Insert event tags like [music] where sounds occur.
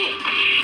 school. [laughs]